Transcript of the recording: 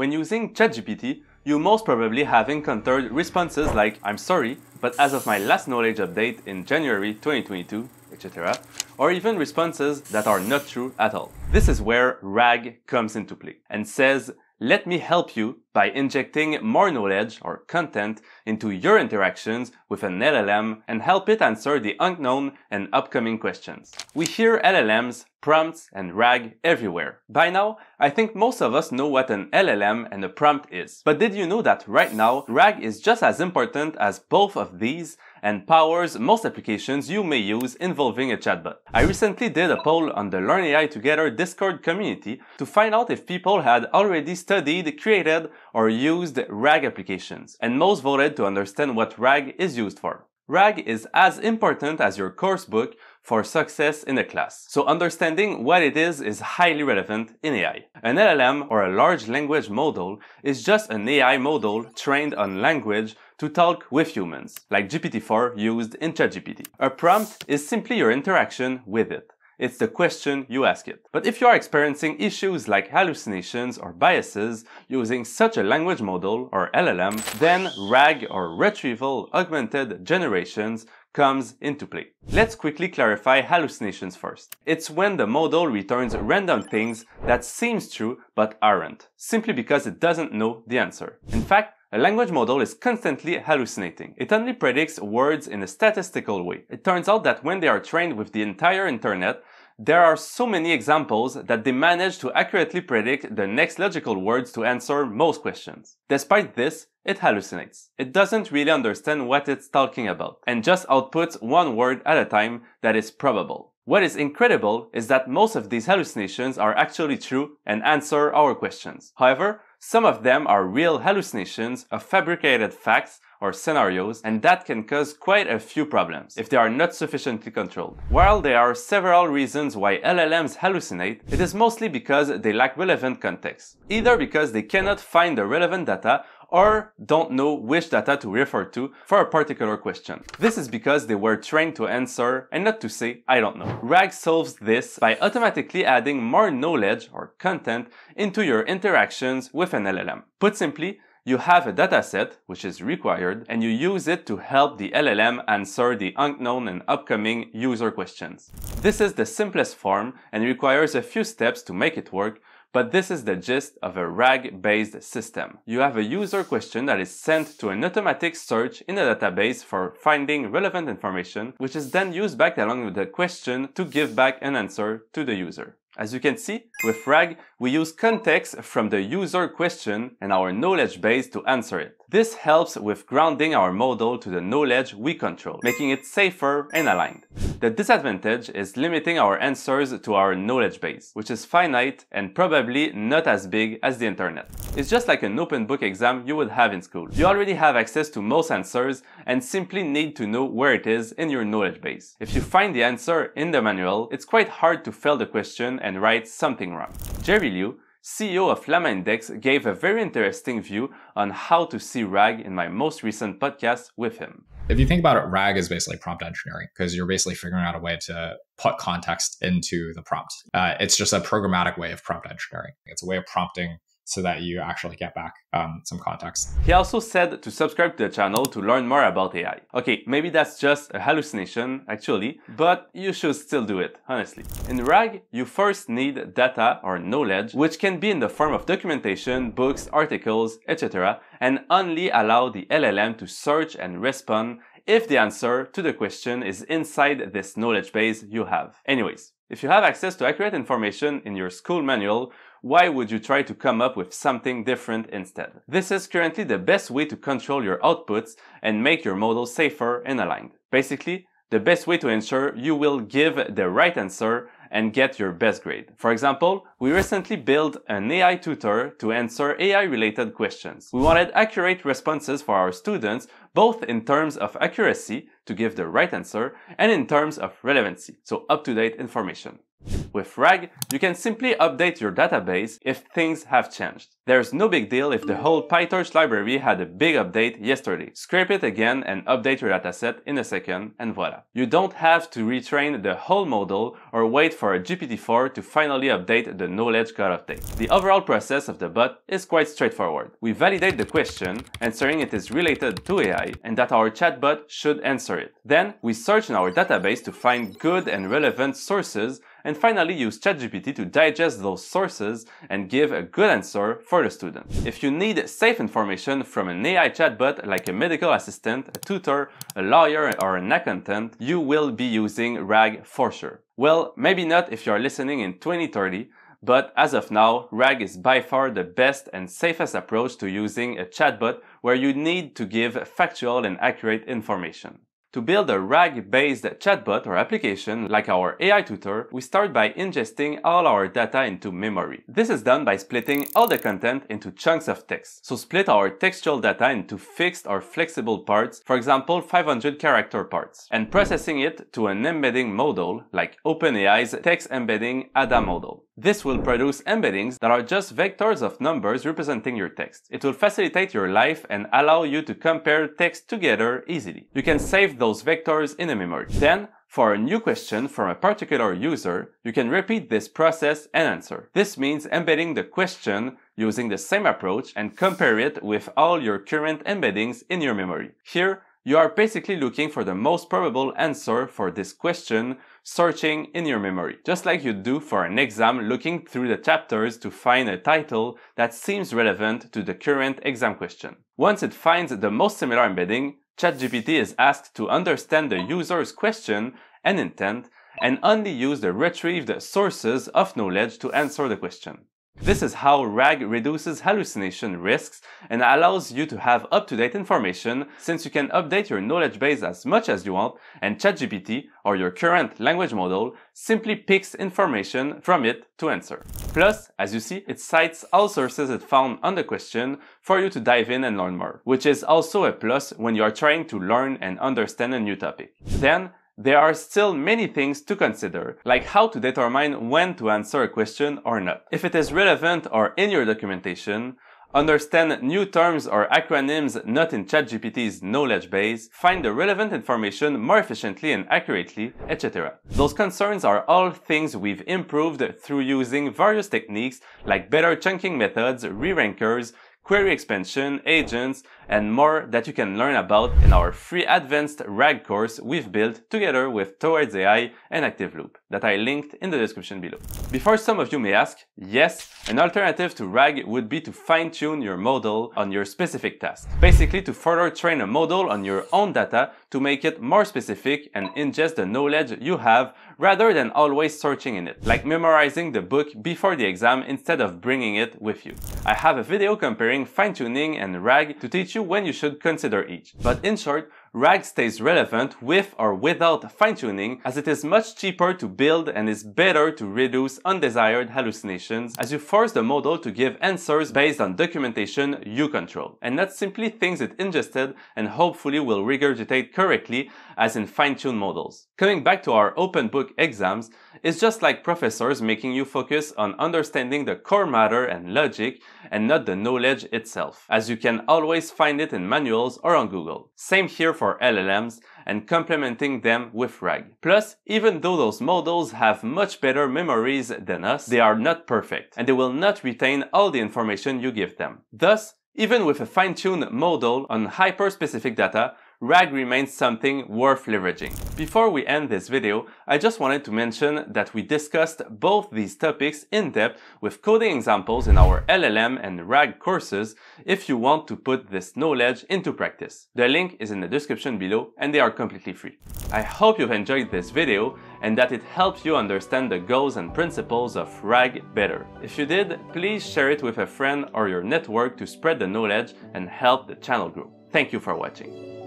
When using ChatGPT, you most probably have encountered responses like, I'm sorry, but as of my last knowledge update in January 2022, etc., or even responses that are not true at all. This is where RAG comes into play and says, let me help you by injecting more knowledge or content into your interactions with an LLM and help it answer the unknown and upcoming questions. We hear LLMs, prompts, and RAG everywhere. By now, I think most of us know what an LLM and a prompt is. But did you know that right now, RAG is just as important as both of these and powers most applications you may use involving a chatbot. I recently did a poll on the Learn AI Together Discord community to find out if people had already studied, created, or used RAG applications, and most voted to understand what RAG is used for. RAG is as important as your course book for success in a class. So understanding what it is is highly relevant in AI. An LLM or a large language model is just an AI model trained on language to talk with humans, like GPT-4 used in ChatGPT. A prompt is simply your interaction with it. It's the question you ask it. But if you are experiencing issues like hallucinations or biases using such a language model or LLM, then RAG or Retrieval Augmented Generations comes into play. Let's quickly clarify hallucinations first. It's when the model returns random things that seems true but aren't, simply because it doesn't know the answer. In fact, a language model is constantly hallucinating. It only predicts words in a statistical way. It turns out that when they are trained with the entire internet, there are so many examples that they manage to accurately predict the next logical words to answer most questions. Despite this, it hallucinates. It doesn't really understand what it's talking about and just outputs one word at a time that is probable. What is incredible is that most of these hallucinations are actually true and answer our questions. However, some of them are real hallucinations of fabricated facts or scenarios, and that can cause quite a few problems if they are not sufficiently controlled. While there are several reasons why LLMs hallucinate, it is mostly because they lack relevant context. Either because they cannot find the relevant data or don't know which data to refer to for a particular question. This is because they were trained to answer and not to say, I don't know. RAG solves this by automatically adding more knowledge or content into your interactions with an LLM. Put simply, you have a dataset, which is required, and you use it to help the LLM answer the unknown and upcoming user questions. This is the simplest form and requires a few steps to make it work, but this is the gist of a RAG-based system. You have a user question that is sent to an automatic search in a database for finding relevant information, which is then used back along with the question to give back an answer to the user. As you can see, with RAG, we use context from the user question and our knowledge base to answer it. This helps with grounding our model to the knowledge we control, making it safer and aligned. The disadvantage is limiting our answers to our knowledge base, which is finite and probably not as big as the internet. It's just like an open book exam you would have in school. You already have access to most answers and simply need to know where it is in your knowledge base. If you find the answer in the manual, it's quite hard to fail the question and write something wrong. Jerry Liu, CEO of LlamaIndex, gave a very interesting view on how to see RAG in my most recent podcast with him. If you think about it, RAG is basically prompt engineering because you're basically figuring out a way to put context into the prompt. Uh, it's just a programmatic way of prompt engineering. It's a way of prompting so that you actually get back um, some context. He also said to subscribe to the channel to learn more about AI. Okay, maybe that's just a hallucination, actually, but you should still do it, honestly. In RAG, you first need data or knowledge, which can be in the form of documentation, books, articles, etc., and only allow the LLM to search and respond if the answer to the question is inside this knowledge base you have. Anyways, if you have access to accurate information in your school manual, why would you try to come up with something different instead? This is currently the best way to control your outputs and make your model safer and aligned. Basically, the best way to ensure you will give the right answer and get your best grade. For example, we recently built an AI tutor to answer AI related questions. We wanted accurate responses for our students, both in terms of accuracy to give the right answer and in terms of relevancy, so up to date information. With RAG, you can simply update your database if things have changed. There's no big deal if the whole PyTorch library had a big update yesterday. Scrape it again and update your dataset in a second and voila. You don't have to retrain the whole model or wait for a GPT-4 to finally update the knowledge cutoff date. The overall process of the bot is quite straightforward. We validate the question, answering it is related to AI and that our chatbot should answer it. Then we search in our database to find good and relevant sources and finally use ChatGPT to digest those sources and give a good answer for the student. If you need safe information from an AI chatbot like a medical assistant, a tutor, a lawyer or an accountant, you will be using RAG for sure. Well, maybe not if you're listening in 2030, but as of now, RAG is by far the best and safest approach to using a chatbot where you need to give factual and accurate information. To build a RAG-based chatbot or application like our AI tutor, we start by ingesting all our data into memory. This is done by splitting all the content into chunks of text. So split our textual data into fixed or flexible parts, for example 500 character parts, and processing it to an embedding model like OpenAI's text embedding ADA model. This will produce embeddings that are just vectors of numbers representing your text. It will facilitate your life and allow you to compare text together easily. You can save those vectors in a memory. Then, for a new question from a particular user, you can repeat this process and answer. This means embedding the question using the same approach and compare it with all your current embeddings in your memory. Here, you are basically looking for the most probable answer for this question, searching in your memory. Just like you do for an exam looking through the chapters to find a title that seems relevant to the current exam question. Once it finds the most similar embedding, ChatGPT is asked to understand the user's question and intent and only use the retrieved sources of knowledge to answer the question. This is how RAG reduces hallucination risks and allows you to have up-to-date information since you can update your knowledge base as much as you want and ChatGPT or your current language model simply picks information from it to answer. Plus, as you see, it cites all sources it found on the question for you to dive in and learn more, which is also a plus when you are trying to learn and understand a new topic. Then, there are still many things to consider, like how to determine when to answer a question or not. If it is relevant or in your documentation, understand new terms or acronyms not in ChatGPT's knowledge base, find the relevant information more efficiently and accurately, etc. Those concerns are all things we've improved through using various techniques like better chunking methods, re-rankers, query expansion, agents, and more that you can learn about in our free advanced RAG course we've built together with Towards AI and Activeloop that I linked in the description below. Before some of you may ask, yes, an alternative to RAG would be to fine-tune your model on your specific task. Basically to further train a model on your own data to make it more specific and ingest the knowledge you have rather than always searching in it, like memorizing the book before the exam instead of bringing it with you. I have a video comparing fine-tuning and RAG to teach you you when you should consider each. But in short, RAG stays relevant with or without fine-tuning as it is much cheaper to build and is better to reduce undesired hallucinations as you force the model to give answers based on documentation you control and not simply things it ingested and hopefully will regurgitate correctly as in fine-tuned models. Coming back to our open book exams, it's just like professors making you focus on understanding the core matter and logic and not the knowledge itself, as you can always find it in manuals or on Google. Same here for LLMs and complementing them with RAG. Plus, even though those models have much better memories than us, they are not perfect and they will not retain all the information you give them. Thus, even with a fine-tuned model on hyper-specific data, RAG remains something worth leveraging. Before we end this video, I just wanted to mention that we discussed both these topics in depth with coding examples in our LLM and RAG courses if you want to put this knowledge into practice. The link is in the description below and they are completely free. I hope you've enjoyed this video and that it helps you understand the goals and principles of RAG better. If you did, please share it with a friend or your network to spread the knowledge and help the channel grow. Thank you for watching.